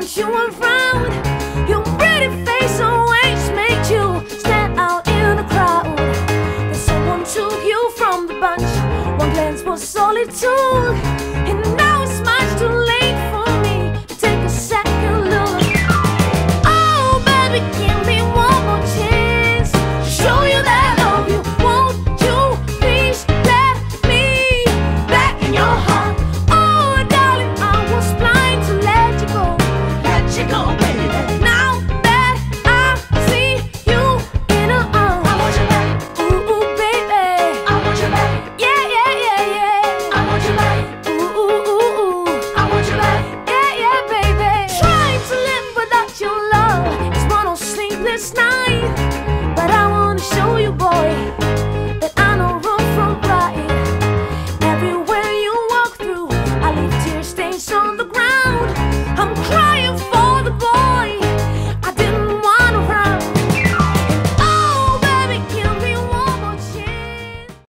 want you around. Your pretty face always made you stand out in the crowd. But someone took you from the bunch. One glance was all it took. last night.